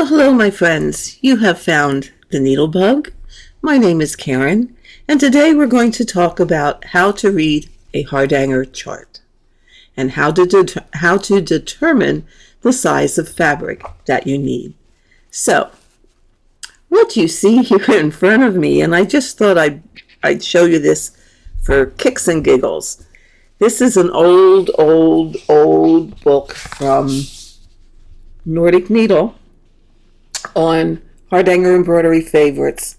Well, hello, my friends. You have found the NeedleBugg. My name is Karen, and today we're going to talk about how to read a Hardanger chart and how to, how to determine the size of fabric that you need. So, what you see here in front of me, and I just thought I'd, I'd show you this for kicks and giggles. This is an old, old, old book from Nordic Needle on Hardanger embroidery favorites.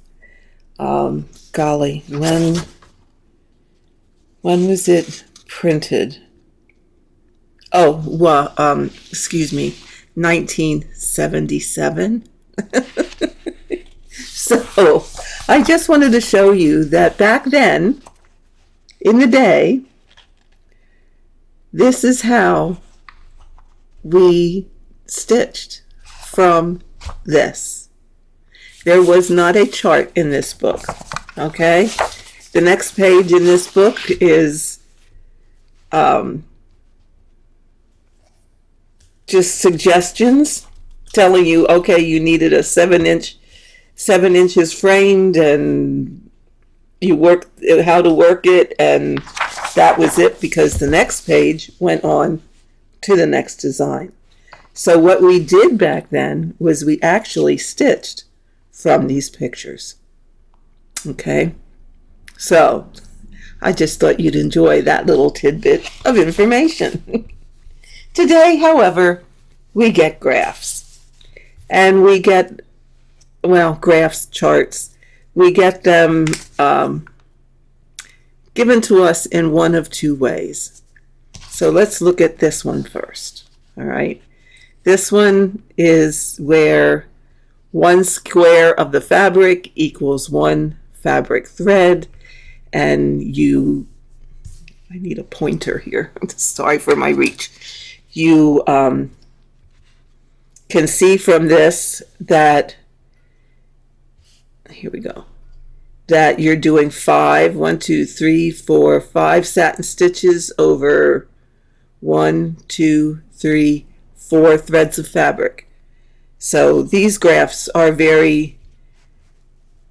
Um, golly, when when was it printed? Oh, well, um, excuse me, 1977. so, I just wanted to show you that back then, in the day, this is how we stitched from this. There was not a chart in this book. Okay? The next page in this book is um, just suggestions telling you, okay, you needed a seven inch, seven inches framed, and you work how to work it, and that was it because the next page went on to the next design. So what we did back then was we actually stitched from these pictures. Okay? So I just thought you'd enjoy that little tidbit of information. Today, however, we get graphs. And we get, well, graphs, charts. We get them um, given to us in one of two ways. So let's look at this one first. All right. This one is where one square of the fabric equals one fabric thread and you I need a pointer here. Sorry for my reach. You um, can see from this that here we go that you're doing five, one, two, three, four, five satin stitches over one, two, three, four threads of fabric. So these graphs are very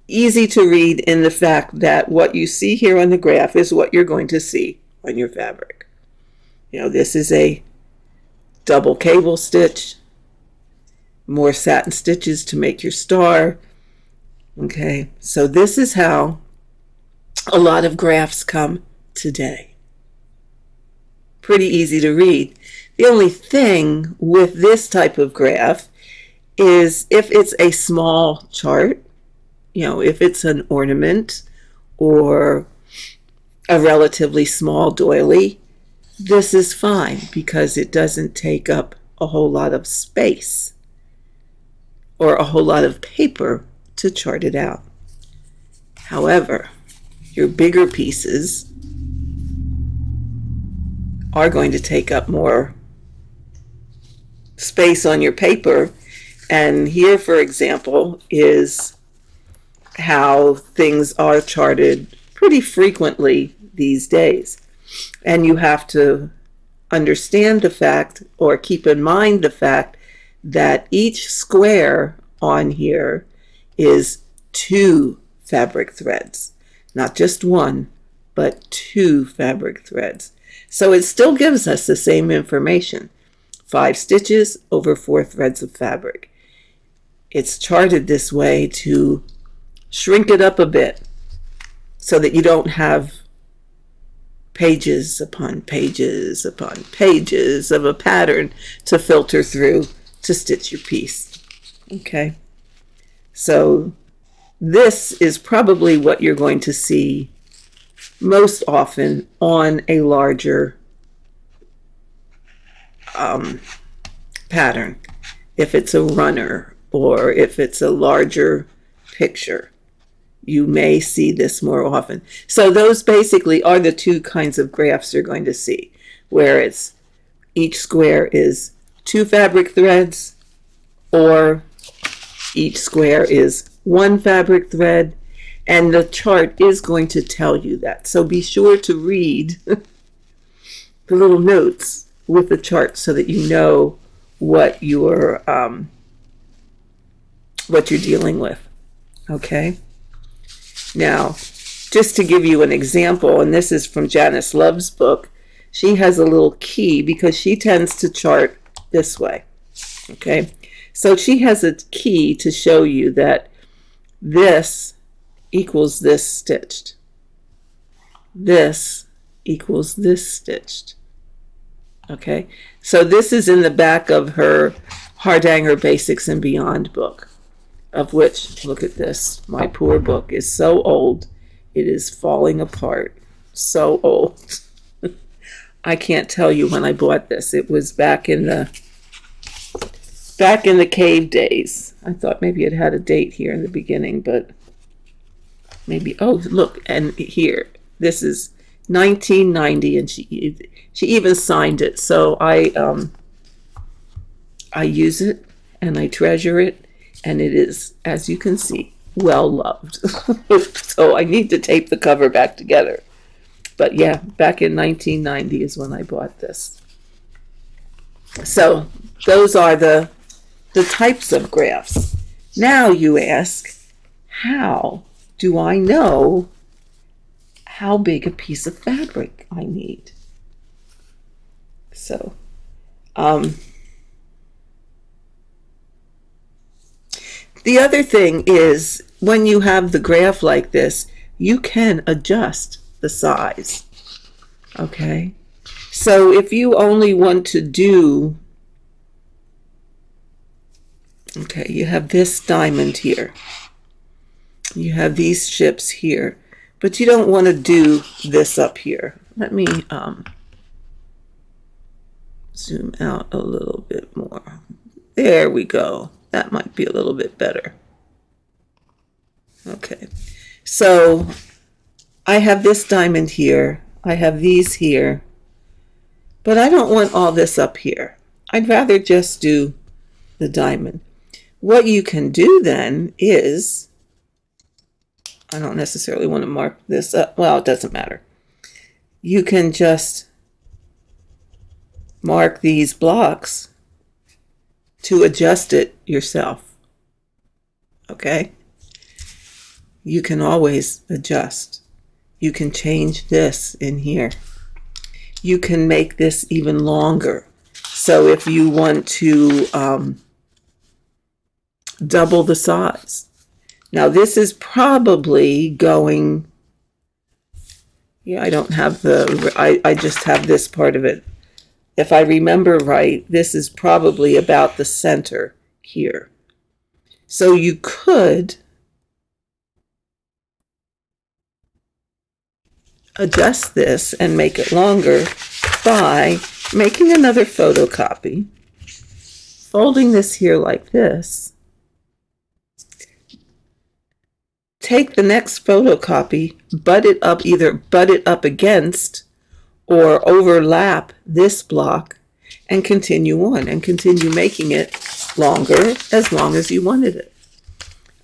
easy to read in the fact that what you see here on the graph is what you're going to see on your fabric. You know, this is a double cable stitch, more satin stitches to make your star. Okay, so this is how a lot of graphs come today. Pretty easy to read. The only thing with this type of graph is if it's a small chart, you know, if it's an ornament or a relatively small doily, this is fine because it doesn't take up a whole lot of space or a whole lot of paper to chart it out. However, your bigger pieces are going to take up more space on your paper. And here, for example, is how things are charted pretty frequently these days. And you have to understand the fact or keep in mind the fact that each square on here is two fabric threads, not just one, but two fabric threads. So it still gives us the same information five stitches over four threads of fabric. It's charted this way to shrink it up a bit so that you don't have pages upon pages upon pages of a pattern to filter through to stitch your piece. Okay, so this is probably what you're going to see most often on a larger um, pattern, if it's a runner or if it's a larger picture. You may see this more often. So those basically are the two kinds of graphs you're going to see, where it's each square is two fabric threads or each square is one fabric thread and the chart is going to tell you that. So be sure to read the little notes with the chart so that you know what you're um, what you're dealing with. Okay? Now, just to give you an example, and this is from Janice Love's book, she has a little key because she tends to chart this way. Okay? So she has a key to show you that this equals this stitched. This equals this stitched. Okay, so this is in the back of her Hardanger Basics and Beyond book, of which, look at this, my poor book is so old, it is falling apart. So old. I can't tell you when I bought this. It was back in the back in the cave days. I thought maybe it had a date here in the beginning, but maybe oh look and here this is 1990 and she she even signed it. So I um I use it and I treasure it and it is as you can see well loved. So I need to tape the cover back together. But yeah back in 1990 is when I bought this. So those are the the types of graphs. Now you ask, how do I know how big a piece of fabric I need? So, um, the other thing is when you have the graph like this, you can adjust the size. Okay. So if you only want to do Okay, you have this diamond here. You have these ships here. But you don't want to do this up here. Let me um, zoom out a little bit more. There we go. That might be a little bit better. Okay, so I have this diamond here. I have these here. But I don't want all this up here. I'd rather just do the diamond. What you can do then is, I don't necessarily want to mark this up. Well, it doesn't matter. You can just mark these blocks to adjust it yourself. Okay? You can always adjust. You can change this in here. You can make this even longer. So if you want to um, double the size. Now this is probably going, yeah, I don't have the, I, I just have this part of it. If I remember right, this is probably about the center here. So you could adjust this and make it longer by making another photocopy, folding this here like this, take the next photocopy, butt it up, either butt it up against or overlap this block and continue on and continue making it longer as long as you wanted it.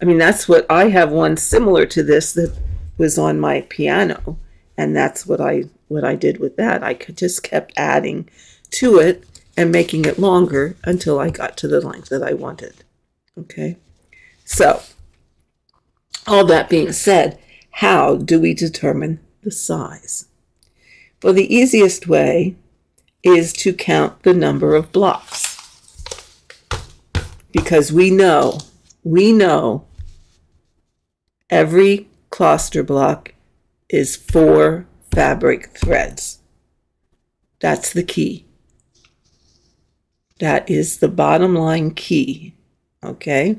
I mean, that's what I have one similar to this that was on my piano. And that's what I what I did with that. I just kept adding to it and making it longer until I got to the length that I wanted. Okay. So all that being said, how do we determine the size? Well, the easiest way is to count the number of blocks. Because we know, we know every cluster block is four fabric threads. That's the key. That is the bottom line key. Okay?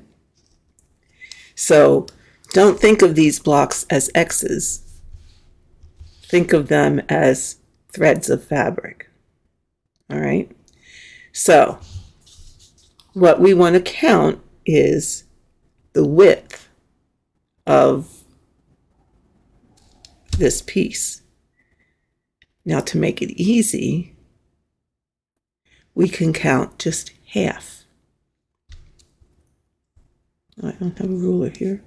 So don't think of these blocks as X's. Think of them as threads of fabric. All right. So what we want to count is the width of this piece. Now to make it easy, we can count just half. I don't have a ruler here.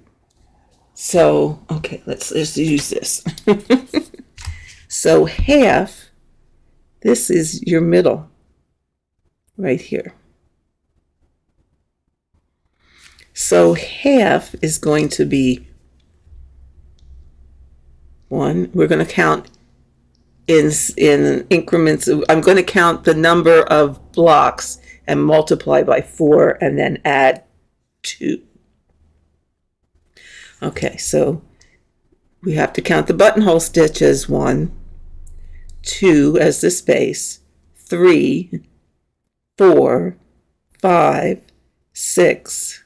So, okay, let's, let's use this. so half, this is your middle right here. So half is going to be one. We're going to count in, in increments. I'm going to count the number of blocks and multiply by four and then add two. Okay, so we have to count the buttonhole stitch as one, two as the space, three, four, five, six,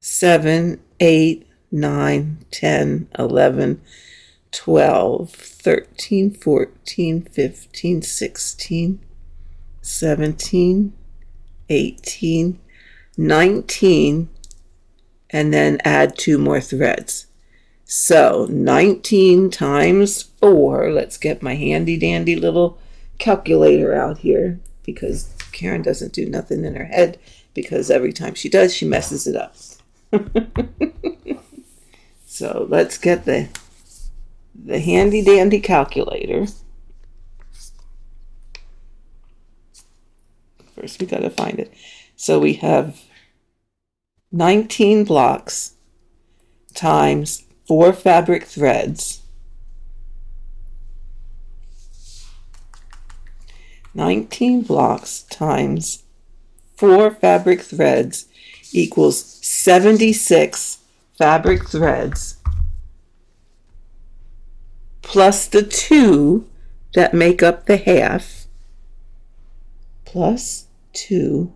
seven, eight, nine, ten, eleven, twelve, thirteen, fourteen, fifteen, sixteen, seventeen, eighteen, nineteen, and then add two more threads. So 19 times 4, let's get my handy dandy little calculator out here because Karen doesn't do nothing in her head because every time she does, she messes it up. so let's get the, the handy dandy calculator. First, we got to find it. So we have 19 blocks times four fabric threads, 19 blocks times four fabric threads equals 76 fabric threads plus the two that make up the half plus two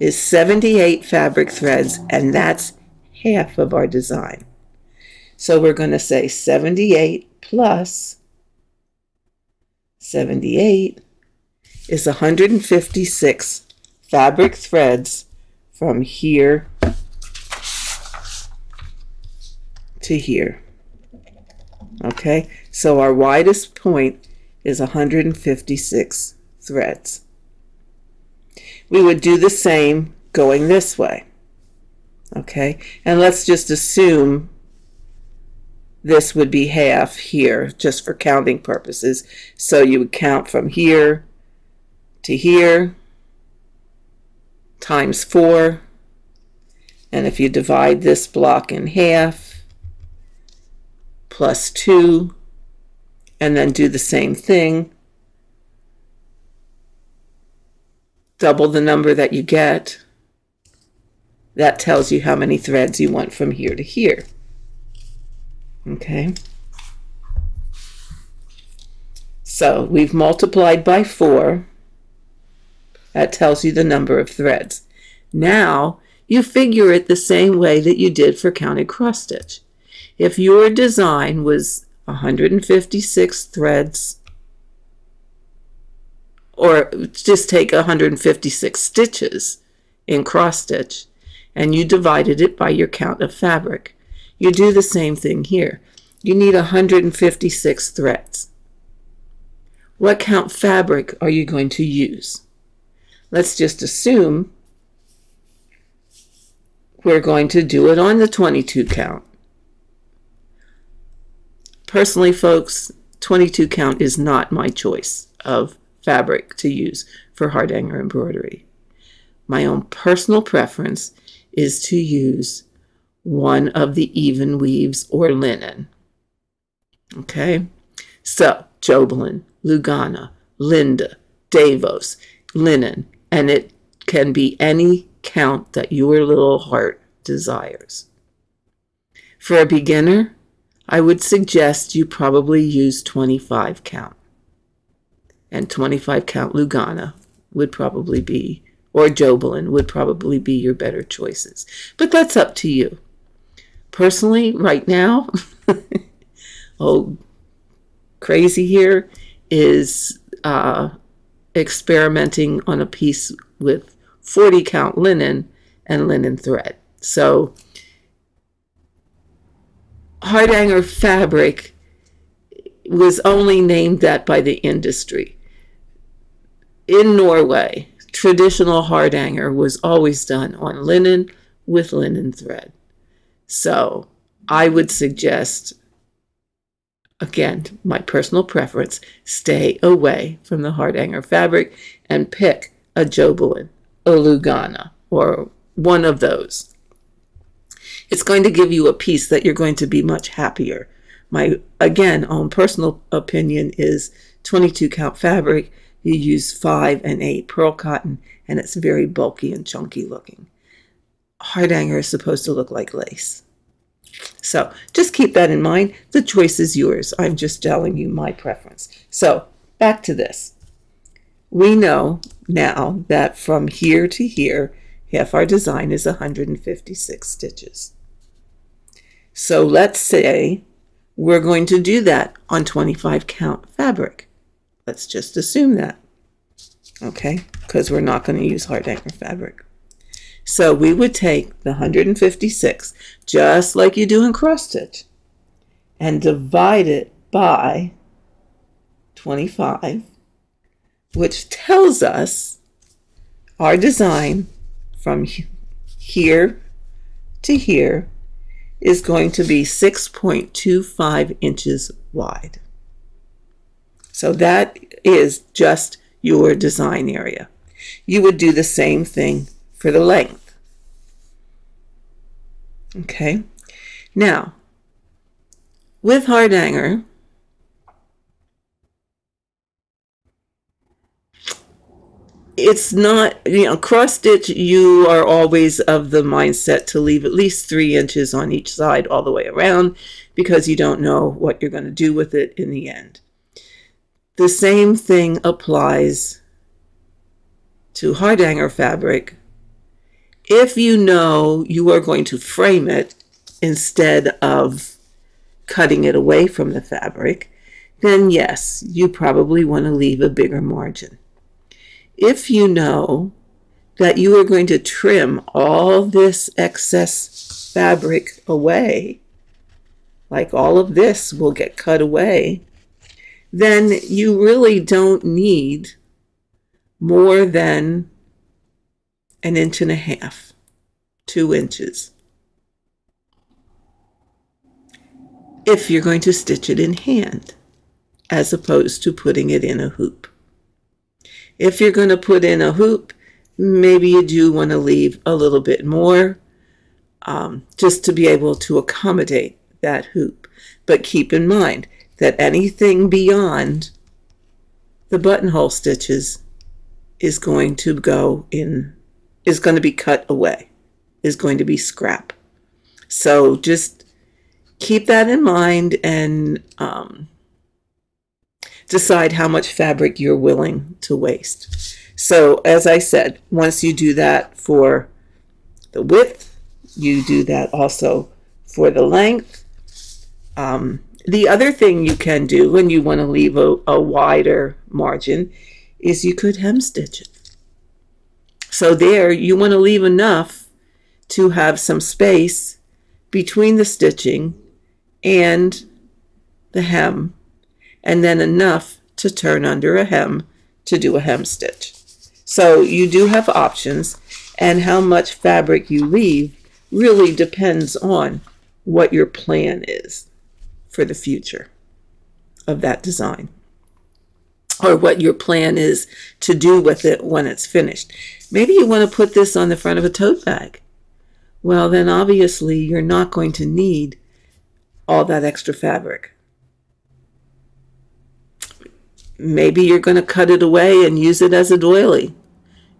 is 78 fabric threads and that's half of our design. So we're going to say 78 plus 78 is 156 fabric threads from here to here. Okay, so our widest point is 156 threads. We would do the same going this way. Okay, and let's just assume this would be half here just for counting purposes. So you would count from here to here times 4. And if you divide this block in half, plus 2, and then do the same thing, double the number that you get, that tells you how many threads you want from here to here. Okay. So we've multiplied by 4. That tells you the number of threads. Now you figure it the same way that you did for counted cross stitch. If your design was 156 threads, or just take 156 stitches in cross stitch, and you divided it by your count of fabric, you do the same thing here. You need 156 threads. What count fabric are you going to use? Let's just assume we're going to do it on the 22 count. Personally, folks, 22 count is not my choice of fabric to use for Hardanger embroidery. My own personal preference is to use one of the even weaves or linen. Okay, so Jobelan, Lugana, Linda, Davos, linen, and it can be any count that your little heart desires. For a beginner, I would suggest you probably use 25 count. And 25 count Lugana would probably be, or Jobelan would probably be your better choices. But that's up to you personally, right now, oh, crazy here is uh, experimenting on a piece with 40 count linen and linen thread. So, Hardanger fabric was only named that by the industry. In Norway, traditional Hardanger was always done on linen with linen thread. So I would suggest, again, my personal preference, stay away from the Hardanger fabric and pick a Jobelan, a Lugana, or one of those. it's going to give you a piece that you're going to be much happier. My, again, own personal opinion is 22 count fabric. You use five and eight pearl cotton, and it's very bulky and chunky looking. Hardanger is supposed to look like lace. So just keep that in mind. The choice is yours. I'm just telling you my preference. So back to this. We know now that from here to here, half our design is 156 stitches. So let's say we're going to do that on 25 count fabric. Let's just assume that. Okay, because we're not going to use Hardanger fabric. So we would take the 156, just like you do in cross stitch, and divide it by 25, which tells us our design from here to here is going to be 6.25 inches wide. So that is just your design area. You would do the same thing for the length. Okay. Now, with Hardanger, it's not, you know, cross stitch, you are always of the mindset to leave at least three inches on each side all the way around because you don't know what you're going to do with it in the end. The same thing applies to Hardanger fabric. If you know you are going to frame it instead of cutting it away from the fabric, then yes, you probably want to leave a bigger margin. If you know that you are going to trim all this excess fabric away, like all of this will get cut away, then you really don't need more than an inch and a half, two inches. If you're going to stitch it in hand, as opposed to putting it in a hoop. If you're going to put in a hoop, maybe you do want to leave a little bit more um, just to be able to accommodate that hoop. But keep in mind, that anything beyond the buttonhole stitches is going to go in, is going to be cut away, is going to be scrap. So just keep that in mind and um, decide how much fabric you're willing to waste. So as I said, once you do that for the width, you do that also for the length. Um, the other thing you can do when you want to leave a, a wider margin is you could hem stitch it. So there you want to leave enough to have some space between the stitching and the hem and then enough to turn under a hem to do a hem stitch. So you do have options and how much fabric you leave really depends on what your plan is for the future of that design or what your plan is to do with it when it's finished. Maybe you want to put this on the front of a tote bag. Well, then obviously you're not going to need all that extra fabric. Maybe you're going to cut it away and use it as a doily.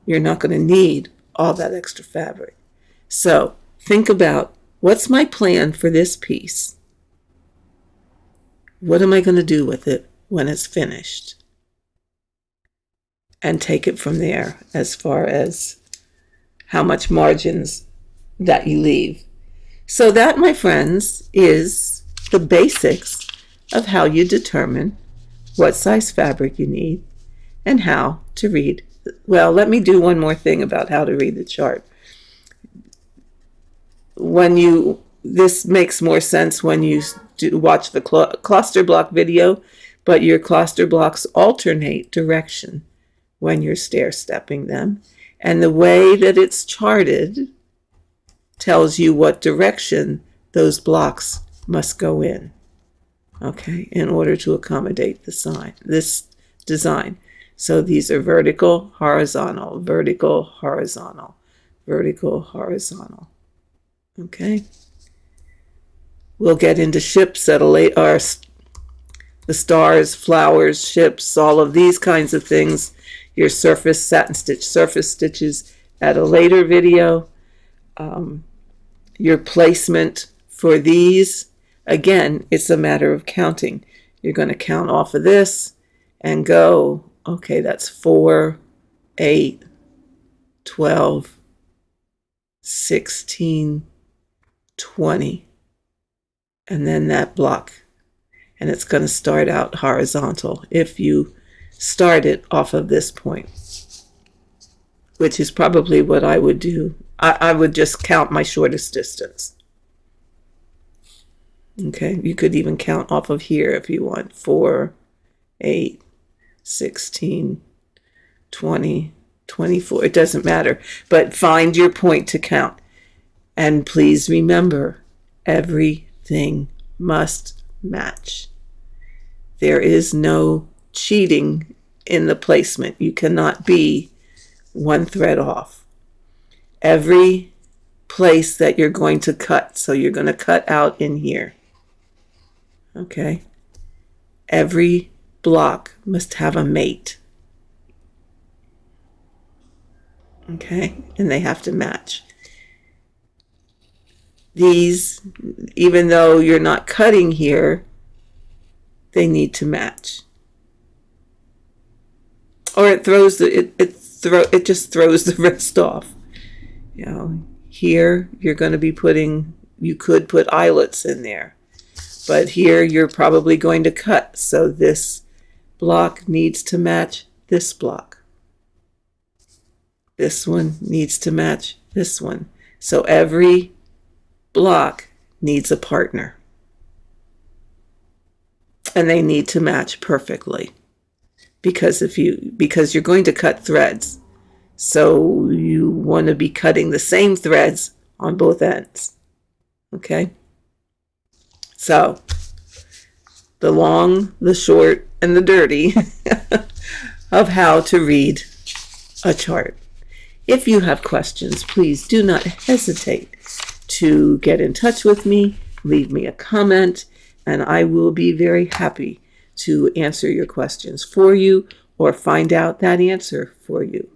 You're not going to need all that extra fabric. So think about what's my plan for this piece? What am I going to do with it when it's finished? And take it from there as far as how much margins that you leave. So that, my friends, is the basics of how you determine what size fabric you need and how to read. Well, let me do one more thing about how to read the chart. When you, this makes more sense when you watch the cl cluster block video, but your cluster blocks alternate direction when you're stair stepping them. And the way that it's charted tells you what direction those blocks must go in, okay, in order to accommodate the sign, this design. So these are vertical, horizontal, vertical, horizontal, vertical, horizontal. Okay? We'll get into ships at a late, the stars, flowers, ships, all of these kinds of things. Your surface satin stitch surface stitches at a later video. Um, your placement for these, again, it's a matter of counting. You're going to count off of this and go, okay, that's 4, 8, 12, 16, 20. And then that block. And it's going to start out horizontal if you start it off of this point, which is probably what I would do. I, I would just count my shortest distance. Okay, you could even count off of here if you want. 4, 8, 16, 20, 24. It doesn't matter. But find your point to count. And please remember, must match. There is no cheating in the placement. You cannot be one thread off. Every place that you're going to cut, so you're going to cut out in here. Okay. Every block must have a mate. Okay. And they have to match. These, even though you're not cutting here, they need to match. Or it throws the, it, it throw, it just throws the rest off. You know, here you're going to be putting, you could put eyelets in there but here you're probably going to cut. So this block needs to match this block. This one needs to match this one. So every block needs a partner. And they need to match perfectly. Because if you because you're going to cut threads. So you want to be cutting the same threads on both ends. Okay? So, the long, the short, and the dirty of how to read a chart. If you have questions, please do not hesitate to get in touch with me, leave me a comment, and I will be very happy to answer your questions for you or find out that answer for you.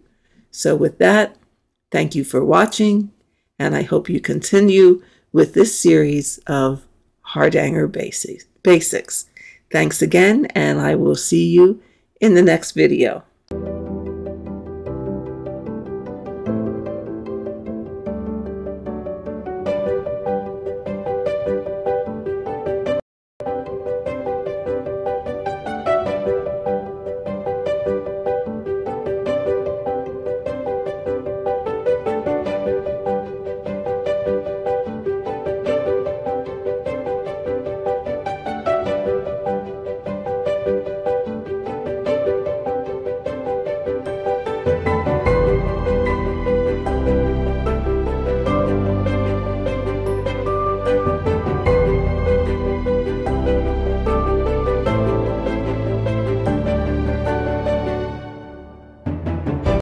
So, with that, thank you for watching, and I hope you continue with this series of Hardanger Basics. Basics. Thanks again, and I will see you in the next video.